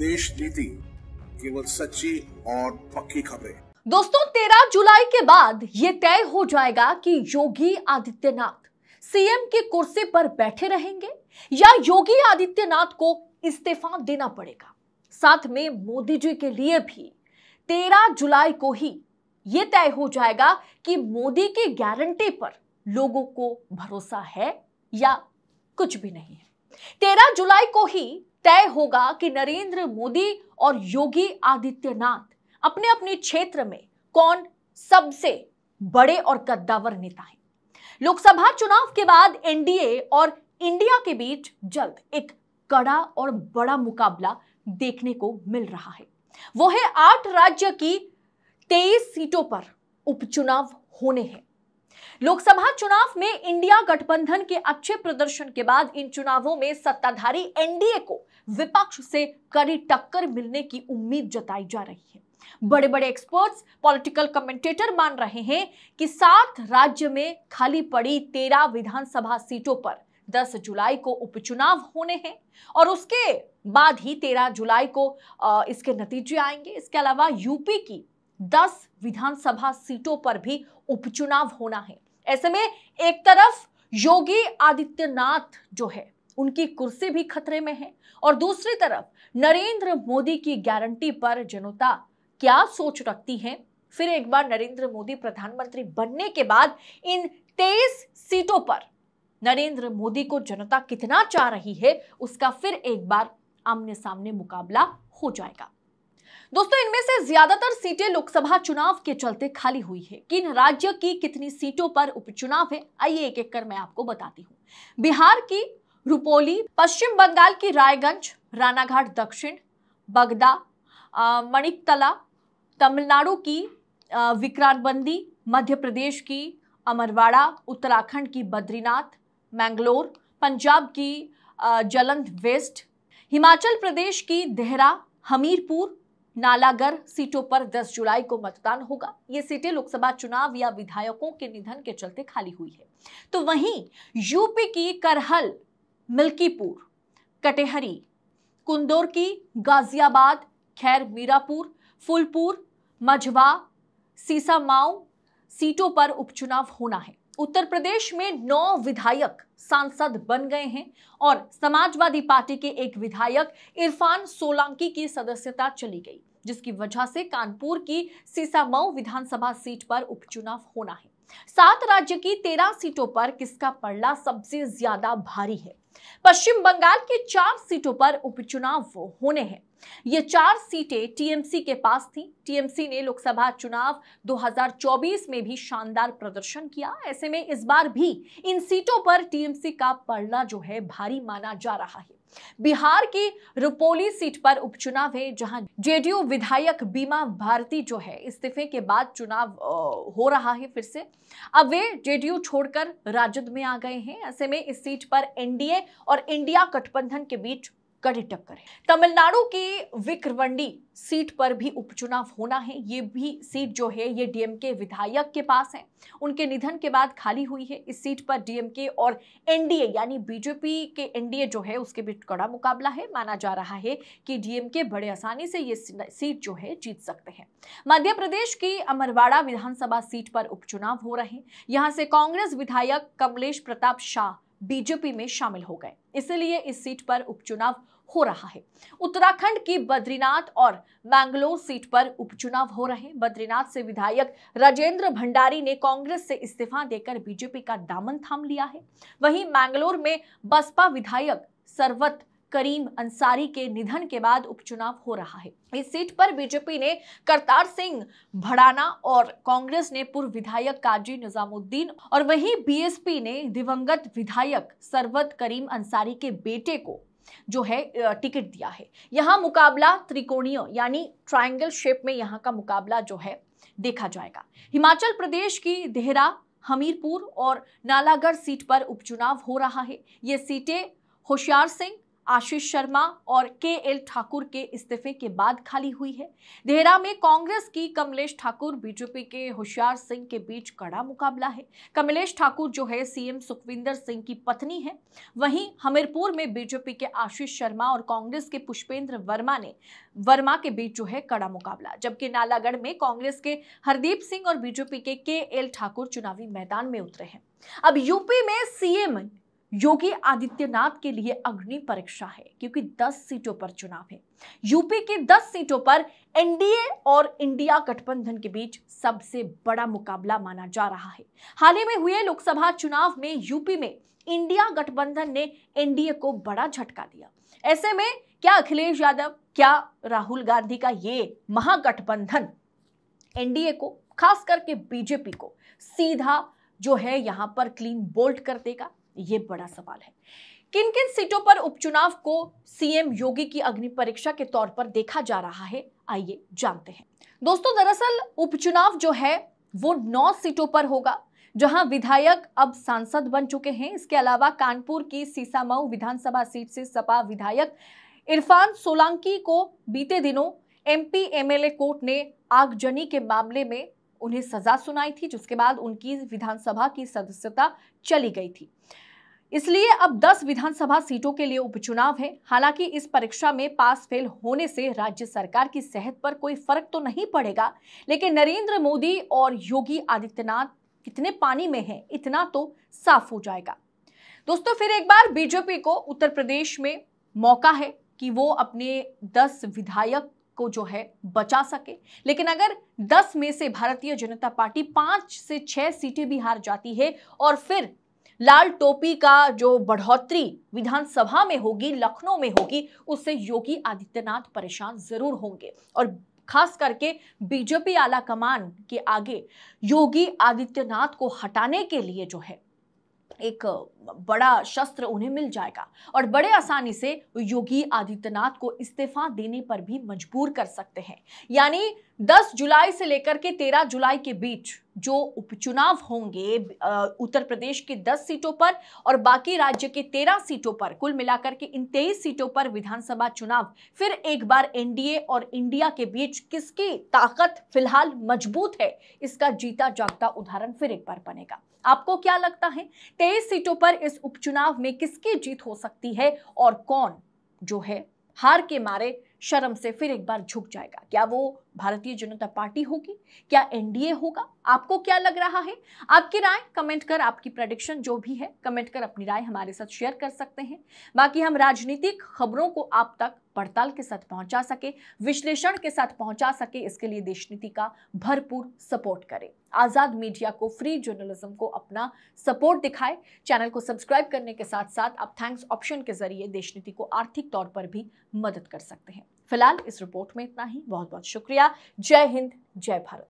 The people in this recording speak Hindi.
देश नीति केवल सच्ची और पक्की खबरें। दोस्तों, तेरह जुलाई के बाद ये तय हो जाएगा कि योगी आदित्यनाथ सीएम की कुर्सी पर बैठे रहेंगे या योगी आदित्यनाथ को इस्तीफा देना पड़ेगा। साथ में मोदी जी के लिए भी तेरह जुलाई को ही यह तय हो जाएगा कि मोदी की गारंटी पर लोगों को भरोसा है या कुछ भी नहीं है। तेरह जुलाई को ही तय होगा कि नरेंद्र मोदी और योगी आदित्यनाथ अपने अपने क्षेत्र में कौन सबसे बड़े और कद्दावर नेता हैं। लोकसभा चुनाव के बाद एनडीए और इंडिया के बीच जल्द एक कड़ा और बड़ा मुकाबला देखने को मिल रहा है। वो है आठ राज्य की तेईस सीटों पर उपचुनाव होने हैं। लोकसभा चुनाव में इंडिया गठबंधन के अच्छे प्रदर्शन के बाद इन चुनावों में सत्ताधारी एनडीए को विपक्ष से कड़ी टक्कर मिलने की उम्मीद जताई जा रही है। बड़े बड़े एक्सपर्ट्स पॉलिटिकल कमेंटेटर मान रहे हैं कि सात राज्य में खाली पड़ी तेरह विधानसभा सीटों पर 10 जुलाई को उपचुनाव होने हैं और उसके बाद ही 13 जुलाई को इसके नतीजे आएँगे। इसके अलावा यूपी की 10 विधानसभा सीटों पर भी उपचुनाव होना है। ऐसे में एक तरफ़ योगी आदित्यनाथ जो है उनकी कुर्सी भी खतरे में है। और दूसरी तरफ़, नरेंद्र मोदी की गारंटी पर जनता क्या सोच रखती है? फिर एक बार नरेंद्र मोदी प्रधानमंत्री बनने के बाद इन तेईस सीटों पर नरेंद्र मोदी को जनता कितना चाह रही है, उसका फिर एक बार आमने सामने मुकाबला हो जाएगा। दोस्तों, इनमें से ज़्यादातर सीटें लोकसभा चुनाव के चलते खाली हुई है। किन राज्य की कितनी सीटों पर उपचुनाव है? आइए एक एक कर मैं आपको बताती हूँ। बिहार की रुपोली, पश्चिम बंगाल की रायगंज, रानाघाट दक्षिण, बगदा मणिकतला, तमिलनाडु की विक्रांतबंदी, मध्य प्रदेश की, अमरवाड़ा, उत्तराखंड की बद्रीनाथ, मैंगलोर, पंजाब की जलंध वेस्ट, हिमाचल प्रदेश की देहरा, हमीरपुर, नालागढ़ सीटों पर 10 जुलाई को मतदान होगा। ये सीटें लोकसभा चुनाव या विधायकों के निधन के चलते खाली हुई है। तो वहीं यूपी की करहल मिल्कीपुर, कटेहरी, कुंदौर की गाजियाबाद, खैर मीरापुर, फुलपुर, मझवा सीसामाऊ सीटों पर उपचुनाव होना है। उत्तर प्रदेश में नौ विधायक सांसद बन गए हैं और समाजवादी पार्टी के एक विधायक इरफान सोलंकी की सदस्यता चली गई, जिसकी वजह से कानपुर की सीसामऊ विधानसभा सीट पर उपचुनाव होना है। सात राज्य की तेरह सीटों पर किसका पड़ला सबसे ज़्यादा भारी है? पश्चिम बंगाल की चार सीटों पर उपचुनाव होने हैं। ये चार सीटें टीएमसी के पास थी। टीएमसी ने लोकसभा चुनाव 2024 में भी शानदार प्रदर्शन किया। ऐसे में इस बार भी इन सीटों पर टीएमसी का पड़ना जो है, भारी माना जा रहा है। बिहार की रुपोली सीट पर उपचुनाव है, जहाँ जेडीयू विधायक बीमा भारती जो है, इस्तीफे के बाद चुनाव हो रहा है फिर से। अब वे जेडीयू छोड़कर राजद में आ गए हैं। ऐसे में इस सीट पर एनडीए और इंडिया गठबंधन के बीच कड़ी टक्कर है। तमिलनाडु की विक्रवंडी सीट पर भी उपचुनाव होना है। ये भी सीट जो है, ये डीएमके विधायक के पास है। उनके निधन के बाद खाली हुई है। इस सीट पर डीएमके और एनडीए, यानी बीजेपी के एनडीए जो है, उसके बीच कड़ा मुकाबला है। माना जा रहा है कि डीएमके बड़े आसानी से ये सीट जो है, जीत सकते हैं। मध्य प्रदेश की अमरवाड़ा विधानसभा सीट पर उपचुनाव हो रहे हैं। यहाँ से कांग्रेस विधायक कमलेश प्रताप शाह बीजेपी में शामिल हो गए। इसलिए इस सीट पर उपचुनाव हो रहा है। उत्तराखंड की बद्रीनाथ और मैंगलोर सीट पर उपचुनाव हो रहे बद्रीनाथ से विधायक राजेंद्र भंडारी ने कांग्रेस से इस्तीफा देकर बीजेपी का दामन थाम लिया है। वहीं मैंगलोर में बसपा विधायक सरवत करीम अंसारी के निधन के बाद उपचुनाव हो रहा है। इस सीट पर बीजेपी ने करतार सिंह भड़ाना और कांग्रेस ने पूर्व विधायक काजी निजामुद्दीन और वहीं बीएसपी ने दिवंगत विधायक सरवत करीम अंसारी के बेटे को जो है टिकट दिया है। यहाँ मुकाबला त्रिकोणीय, यानी ट्राइंगल शेप में यहाँ का मुकाबला जो है, देखा जाएगा। हिमाचल प्रदेश की देहरा, हमीरपुर और नालागढ़ सीट पर उपचुनाव हो रहा है। ये सीटें होशियार सिंह आशीष शर्मा और के एल ठाकुर के इस्तीफे के बाद खाली हुई है। देहरा में कांग्रेस की कमलेश ठाकुर, बीजेपी के होशियार सिंह के बीच कड़ा मुकाबला है। कमलेश ठाकुर जो है, सीएम सुखविंदर सिंह की पत्नी है। वहीं हमीरपुर में बीजेपी के आशीष शर्मा और कांग्रेस के पुष्पेंद्र वर्मा ने, वर्मा के बीच जो है कड़ा मुकाबला। जबकि नालागढ़ में कांग्रेस के हरदीप सिंह और बीजेपी के के एल ठाकुर चुनावी मैदान में उतरे हैं। अब यूपी में सीएम योगी आदित्यनाथ के लिए अग्नि परीक्षा है, क्योंकि 10 सीटों पर चुनाव है। यूपी की 10 सीटों पर एनडीए और इंडिया गठबंधन के बीच सबसे बड़ा मुकाबला माना जा रहा है। हाल ही में हुए लोकसभा चुनाव में यूपी में इंडिया गठबंधन ने एनडीए को बड़ा झटका दिया। ऐसे में क्या अखिलेश यादव, क्या राहुल गांधी का ये महागठबंधन एनडीए को खास करके बीजेपी को, सीधा जो है यहाँ पर क्लीन बोल्ट कर देगा? ये बड़ा सवाल है। किन किन सीटों पर उपचुनाव को सीएम योगी की अग्नि परीक्षा के तौर पर देखा जा रहा है, आइए जानते हैं। दोस्तों, दरअसल उपचुनाव जो है, वो नौ सीटों पर होगा, जहाँ विधायक अब सांसद बन चुके हैं। इसके अलावा कानपुर की सीसामऊ विधानसभा सीट से सपा विधायक इरफान सोलंकी को बीते दिनों एमपी एमएलए कोर्ट ने आगजनी के मामले में उन्हें सजा सुनाई थी, जिसके बाद उनकी विधानसभा की सदस्यता चली गई थी। इसलिए अब 10 विधानसभा सीटों के लिए उपचुनाव है। हालाँकि इस परीक्षा में पास फेल होने से राज्य सरकार की सेहत पर कोई फ़र्क तो नहीं पड़ेगा, लेकिन नरेंद्र मोदी और योगी आदित्यनाथ कितने पानी में हैं, इतना तो साफ़ हो जाएगा। दोस्तों, फिर एक बार बीजेपी को उत्तर प्रदेश में मौका है कि वो अपने 10 विधायक को जो है बचा सके। लेकिन अगर 10 में से भारतीय जनता पार्टी पाँच से छह सीटें भी हार जाती है और फिर लाल टोपी का जो बढ़ोतरी विधानसभा में होगी, लखनऊ में होगी, उससे योगी आदित्यनाथ परेशान ज़रूर होंगे। और खास करके बीजेपी आला कमान के आगे योगी आदित्यनाथ को हटाने के लिए जो है एक बड़ा शस्त्र उन्हें मिल जाएगा। और बड़े आसानी से योगी आदित्यनाथ को इस्तीफा देने पर भी मजबूर कर सकते हैं। यानी 10 जुलाई से लेकर के 13 जुलाई के बीच जो उपचुनाव होंगे उत्तर प्रदेश की 10 सीटों पर और बाकी राज्य के 13 सीटों पर, कुल मिलाकर के इन 23 सीटों पर विधानसभा चुनाव। फिर एक बार एनडीए और इंडिया के बीच किसकी ताकत फ़िलहाल मज़बूत है, इसका जीता जागता उदाहरण फिर एक बार बनेगा। आपको क्या लगता है, तेईस सीटों पर इस उपचुनाव में किसकी जीत हो सकती है और कौन जो है हार के मारे, शर्म से फिर एक बार झुक जाएगा। क्या वो भारतीय जनता पार्टी होगी? क्या एनडीए होगा? आपको क्या लग रहा है? आपकी राय कमेंट कर आपकी प्रडिक्शन जो भी है, कमेंट कर अपनी राय हमारे साथ शेयर कर सकते हैं। बाकी हम राजनीतिक खबरों को आप तक पड़ताल के साथ पहुँचा सके, विश्लेषण के साथ पहुँचा सके, इसके लिए देश नीति का भरपूर सपोर्ट करें। आज़ाद मीडिया को फ्री जर्नलिज्म को अपना सपोर्ट दिखाए। चैनल को सब्सक्राइब करने के साथ साथ आप थैंक्स ऑप्शन के ज़रिए देश नीति को आर्थिक तौर पर भी मदद कर सकते हैं। फ़िलहाल इस रिपोर्ट में इतना ही। बहुत बहुत शुक्रिया। जय हिंद जय भारत।